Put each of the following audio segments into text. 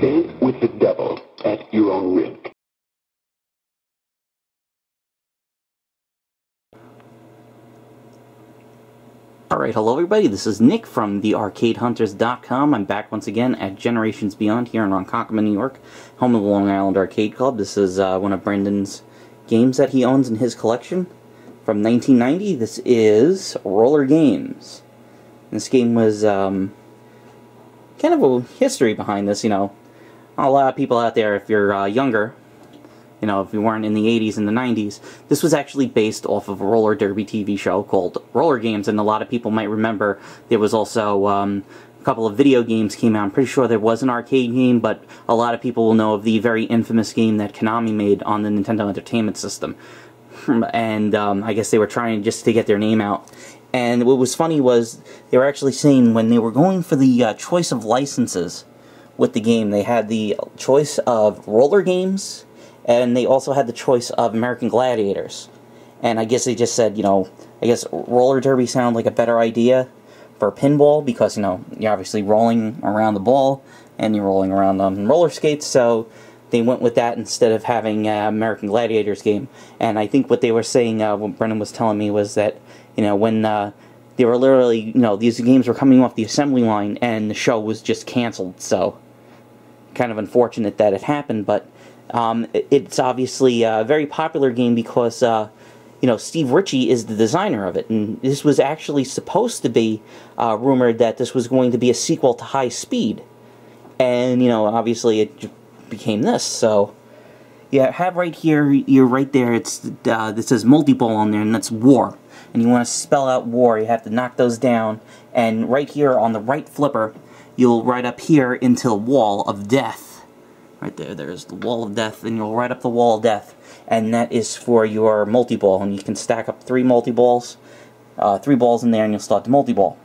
Faith with the devil at your own risk. Alright, hello everybody, this is Nick from thearcadehunters.com. I'm back once again at Generations Beyond here in Ronkonkoma, New York, home of the Long Island Arcade Club. This is uh, one of Brendan's games that he owns in his collection from 1990. This is Roller Games. This game was um, kind of a history behind this, you know. A lot of people out there, if you're uh, younger, you know, if you weren't in the 80s and the 90s, this was actually based off of a roller derby TV show called Roller Games, and a lot of people might remember there was also um, a couple of video games came out. I'm pretty sure there was an arcade game, but a lot of people will know of the very infamous game that Konami made on the Nintendo Entertainment System. And um, I guess they were trying just to get their name out. And what was funny was they were actually saying when they were going for the uh, choice of licenses with the game, they had the choice of roller games, and they also had the choice of American Gladiators. And I guess they just said, you know, I guess roller derby sounded like a better idea for pinball because, you know, you're obviously rolling around the ball and you're rolling around on roller skates, so they went with that instead of having uh, American Gladiators game. And I think what they were saying, uh, what Brendan was telling me, was that, you know, when uh, they were literally, you know, these games were coming off the assembly line and the show was just canceled, so kind of unfortunate that it happened, but um, it's obviously a very popular game because, uh, you know, Steve Ritchie is the designer of it, and this was actually supposed to be uh, rumored that this was going to be a sequel to High Speed, and you know, obviously it became this. So, yeah, have right here, you're right there. It's uh, this says multi-ball on there, and that's war. And you want to spell out war, you have to knock those down, and right here on the right flipper, you'll write up here into the wall of death Right there, there's the wall of death, and you'll write up the wall of death, and that is for your multi-ball, and you can stack up three multi-balls, uh, three balls in there, and you'll start the multi-ball.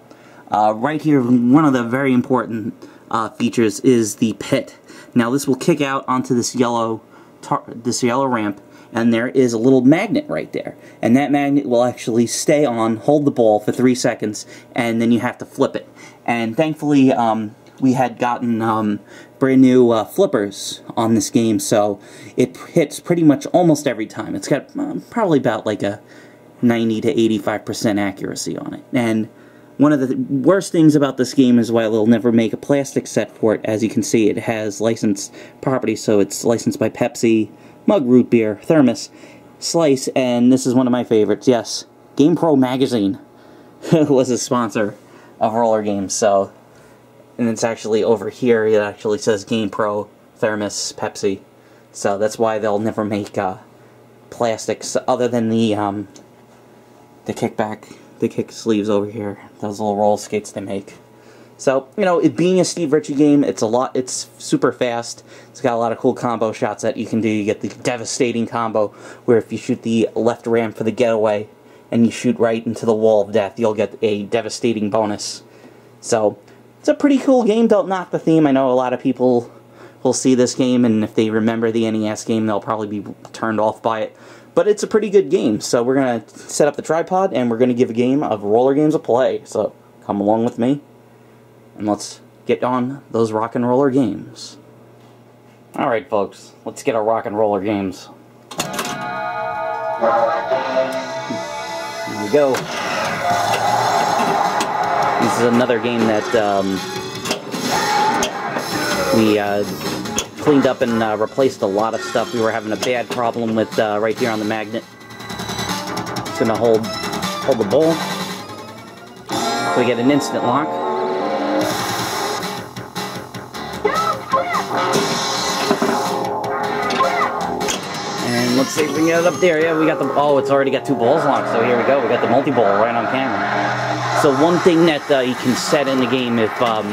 Uh, right here, one of the very important uh, features is the pit. Now this will kick out onto this yellow, this yellow ramp, and there is a little magnet right there. And that magnet will actually stay on, hold the ball for three seconds, and then you have to flip it. And thankfully, um, we had gotten um, brand new uh, flippers on this game, so it hits pretty much almost every time. It's got uh, probably about like a 90 to 85% accuracy on it. And one of the worst things about this game is while it'll never make a plastic set for it, as you can see, it has licensed property, so it's licensed by Pepsi, Mug Root Beer, Thermos, Slice, and this is one of my favorites, yes, GamePro Magazine was a sponsor of roller games, so and it's actually over here, it actually says GamePro, Thermos, Pepsi. So that's why they'll never make uh, plastics other than the um, the kickback, the kick sleeves over here. Those little roll skates they make. So, you know, it being a Steve Ritchie game, it's a lot, it's super fast. It's got a lot of cool combo shots that you can do. You get the devastating combo, where if you shoot the left ramp for the getaway, and you shoot right into the wall of death, you'll get a devastating bonus. So, it's a pretty cool game. Don't knock the theme. I know a lot of people will see this game, and if they remember the NES game, they'll probably be turned off by it. But it's a pretty good game. So we're going to set up the tripod, and we're going to give a game of roller games a play. So come along with me, and let's get on those rock and roller games. Alright, folks. Let's get our rock and roller games. Here we go. This is another game that um, we uh, cleaned up and uh, replaced a lot of stuff. We were having a bad problem with uh, right here on the magnet. It's to hold hold the bowl. So we get an instant lock. Let's see if can get it up there. Yeah, we got the... Oh, it's already got two balls locked. So here we go. We got the multi-ball right on camera. So one thing that uh, you can set in the game if um,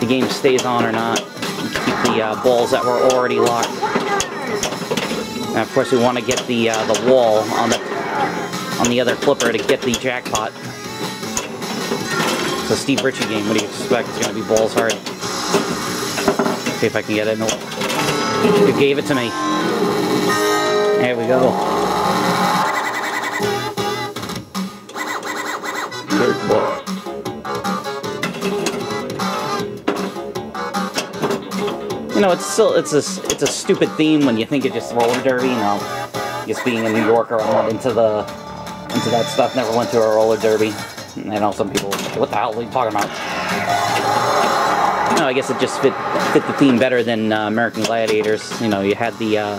the game stays on or not, keep the uh, balls that were already locked. And of course we want to get the uh, the wall on the on the other flipper to get the jackpot. It's a Steve Ritchie game. What do you expect? It's going to be balls hard. See if I can get it. Nope. You gave it to me. There we go. You know, it's still it's a it's a stupid theme when you think of just roller derby. You know, just being a New Yorker, I'm not into the into that stuff. Never went to a roller derby. I know some people, what the hell are you talking about? No, I guess it just fit fit the theme better than uh, American Gladiators. You know, you had the uh,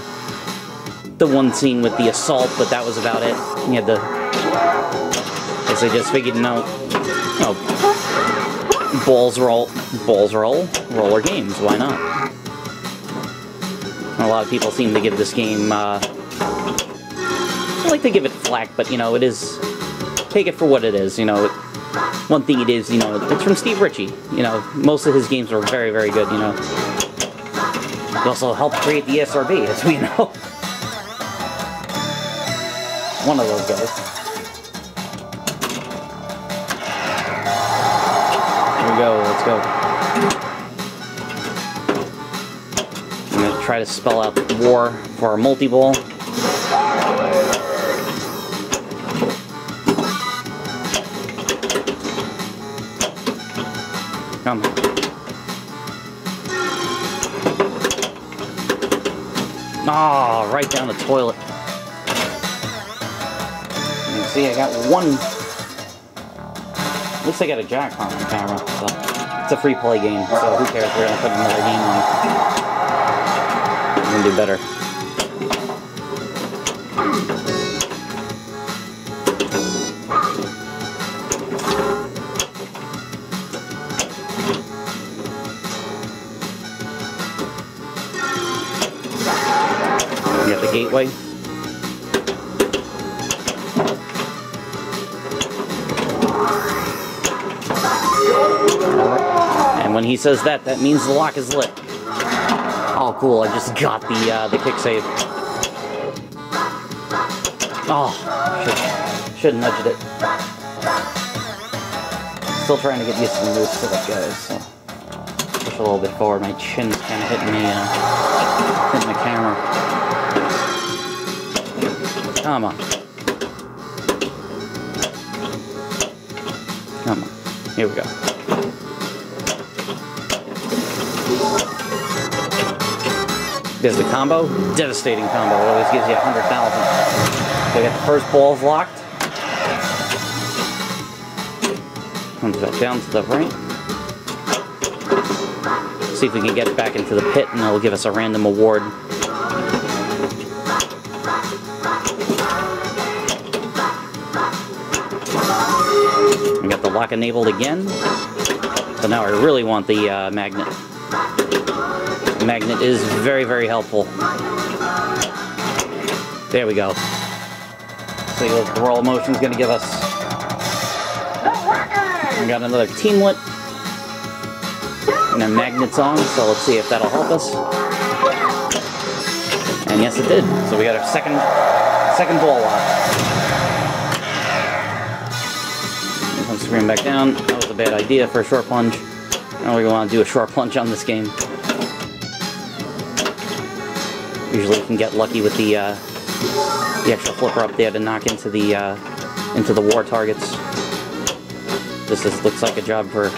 the one scene with the assault, but that was about it. You had the, I they just figured, no, no, balls roll, balls roll, roller games. Why not? A lot of people seem to give this game. Uh, I like to give it flack, but you know, it is take it for what it is. You know, one thing it is, you know, it's from Steve Ritchie. You know, most of his games are very, very good. You know, he also helped create the SRB, as we know. One of those guys. Here we go. Let's go. I'm gonna try to spell out war for our multi-ball. Come. Ah, oh, right down the toilet. See, I got one. At least I got a jackpot on camera. So it's a free play game, so who cares? We're gonna put another game on. We're gonna do better. You got the gateway. And when he says that, that means the lock is lit. Oh, cool! I just got the uh, the kick save. Oh, should should have nudged it. Still trying to get used to the move setup, guys. So push a little bit forward. My chin's kind of hitting me, uh, hitting the camera. Come on. Come on. Here we go. There's the combo. Devastating combo. It always gives you 100,000. So we got the first balls locked. Comes back down to the right. See if we can get back into the pit and it'll give us a random award. We got the lock enabled again. So now I really want the uh, magnet. Magnet is very, very helpful. There we go. See what the roll motion is going to give us. We got another teamlet. And a magnets on, so let's see if that'll help us. And yes, it did. So we got our second, second ball lock. Come screen back down. That was a bad idea for a short plunge. Now we want to do a short plunge on this game. Usually you can get lucky with the uh, the extra flipper up there to knock into the uh, into the war targets. This is, looks like a job for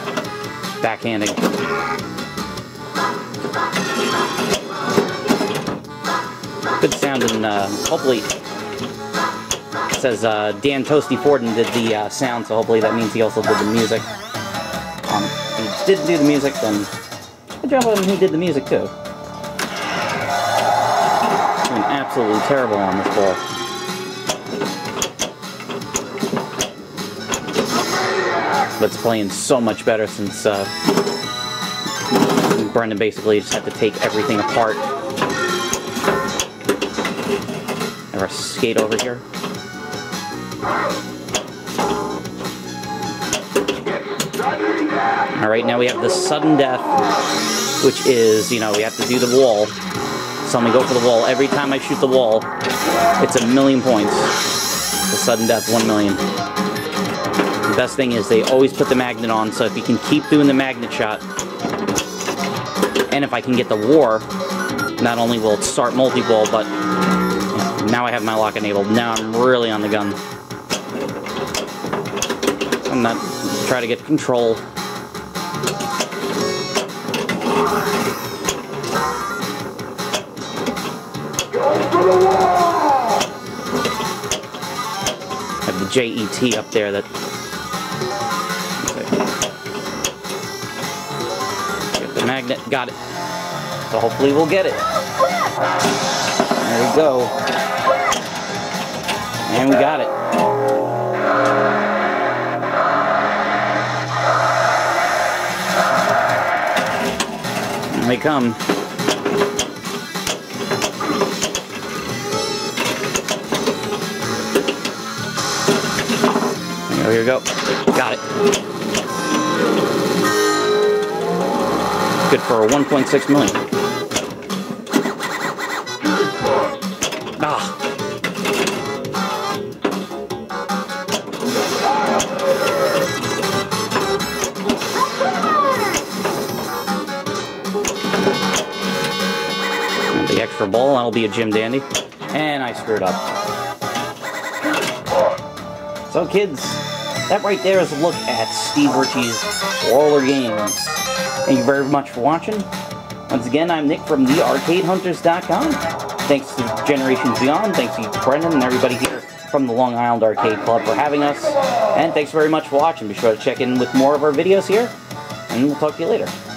backhanding. Good sound and uh, hopefully it says uh, Dan Toasty Forden did the uh, sound, so hopefully that means he also did the music. Um, if he didn't do the music, then good job on him. He did the music too. Doing absolutely terrible on this ball. But it's playing so much better since uh, Brendan basically just had to take everything apart. Ever skate over here? Alright, now we have the sudden death, which is, you know, we have to do the wall. I'm gonna go for the wall. Every time I shoot the wall, it's a million points. The sudden death, one million. The best thing is they always put the magnet on, so if you can keep doing the magnet shot, and if I can get the war, not only will it start multi-ball, but now I have my lock enabled. Now I'm really on the gun. I'm not try to get control. Have the JET up there that. Get the magnet, got it. So hopefully we'll get it. There we go. And we got it. They come. Here we go. Got it. Good for a 1.6 million. Ah. The extra ball, that'll be a Jim Dandy. And I screwed up. So kids, that right there is a look at Steve Ritchie's Roller Games. Thank you very much for watching. Once again, I'm Nick from thearcadehunters.com. Thanks to Generations Beyond, thanks to Brendan and everybody here from the Long Island Arcade Club for having us. And thanks very much for watching. Be sure to check in with more of our videos here, and we'll talk to you later.